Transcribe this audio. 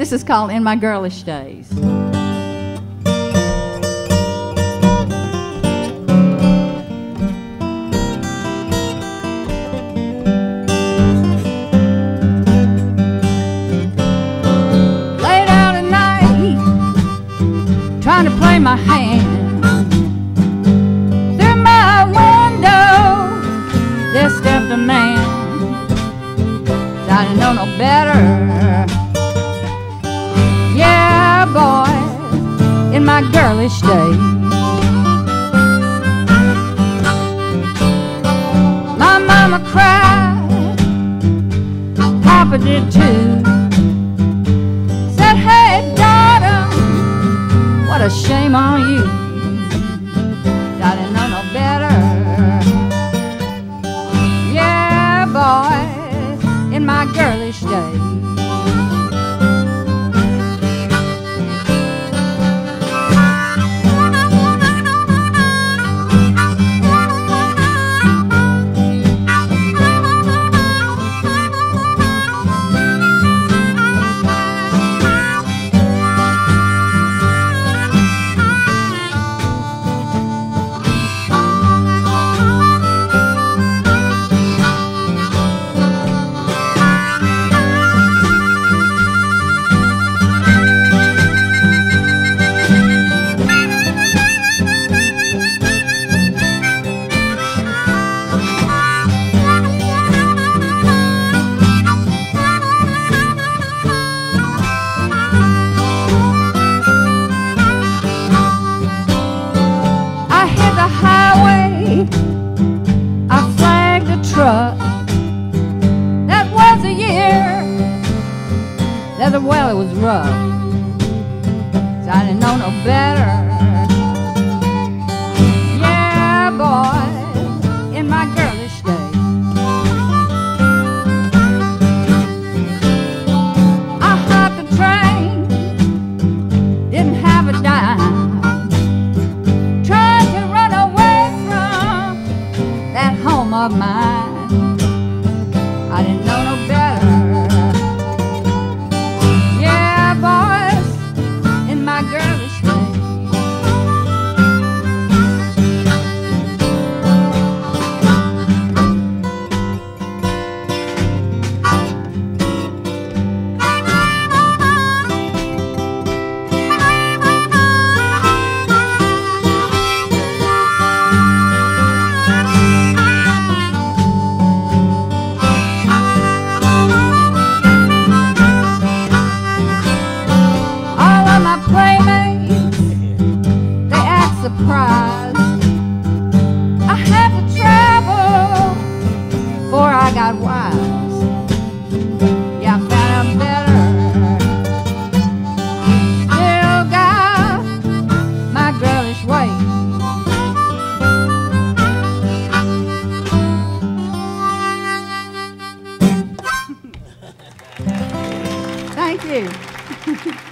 This is called In My Girlish Days. Trying to play my hand. Through my window, there stepped a man. Know no better. My girlish days. My mama cried, Papa did too. Said, hey, daughter, what a shame on you. That the weather was rough. So I didn't know no better. My girlish I had to travel before I got wise. Yeah, I better. Still got my girlish. Thank you.